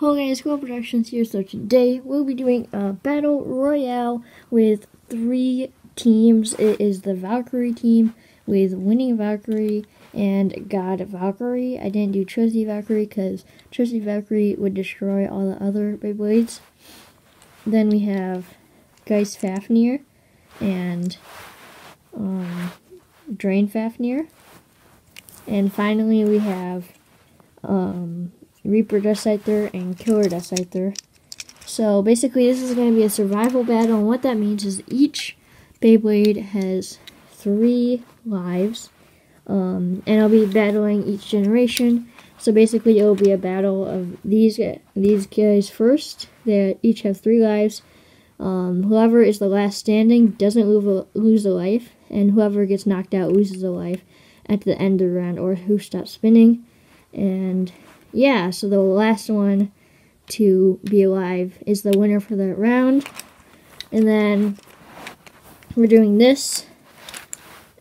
Hello guys, Squabble Productions here. So today we'll be doing a battle royale with three teams. It is the Valkyrie team with Winning Valkyrie and God Valkyrie. I didn't do Trusty Valkyrie because Trusty Valkyrie would destroy all the other Beyblades. Then we have Geist Fafnir and um, Drain Fafnir. And finally we have um, Reaper Death and Killer Death. So basically this is going to be a survival battle, and what that means is each Beyblade has three lives, um, and I'll be battling each generation. So basically it will be a battle of these, these guys first, they each have three lives. Um, whoever is the last standing doesn't lose a, lose a life, and whoever gets knocked out loses a life at the end of the round, or who stops spinning. And yeah, so the last one to be alive is the winner for that round. And then we're doing this,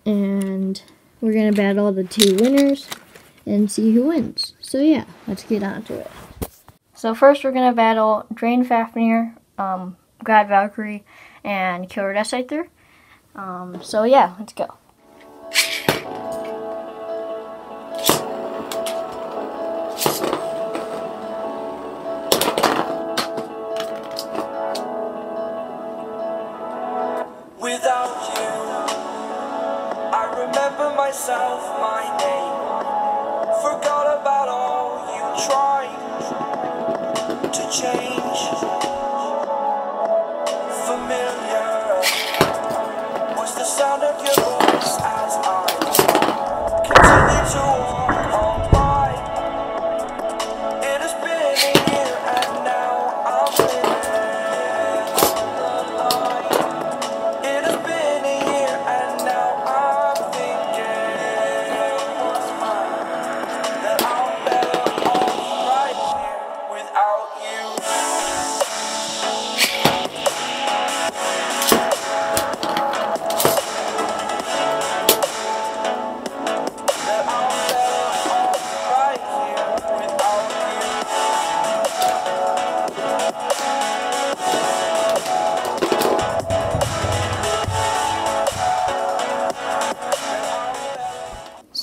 and we're going to battle the two winners and see who wins. So yeah, let's get on to it. So first we're going to battle Drain Fafnir, um, God Valkyrie, and Killer Death Scyther. Um, so yeah, let's go. Myself my name. Forgot about all you tried to change.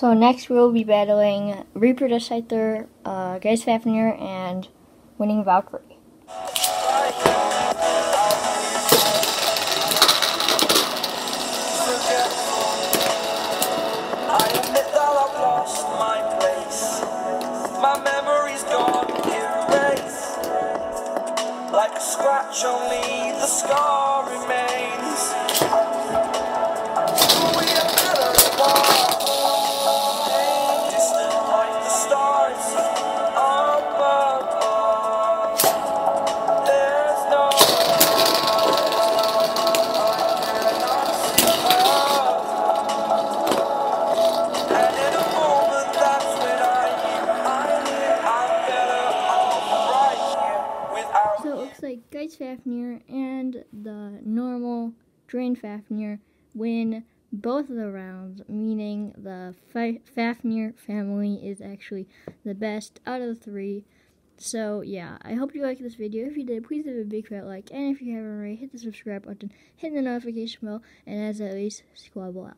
So next we'll be battling Reaper Death Scyther, uh, Geist Fafnir, and Winning Valkyrie. Scratch, only the scar remains. like Geist Fafnir and the normal Drain Fafnir win both of the rounds, meaning the Fafnir family is actually the best out of the three. So, yeah, I hope you liked this video. If you did, please give a big fat like. And if you haven't already, hit the subscribe button, hit the notification bell, and as always, squabble out.